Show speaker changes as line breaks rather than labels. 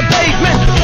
the pavement.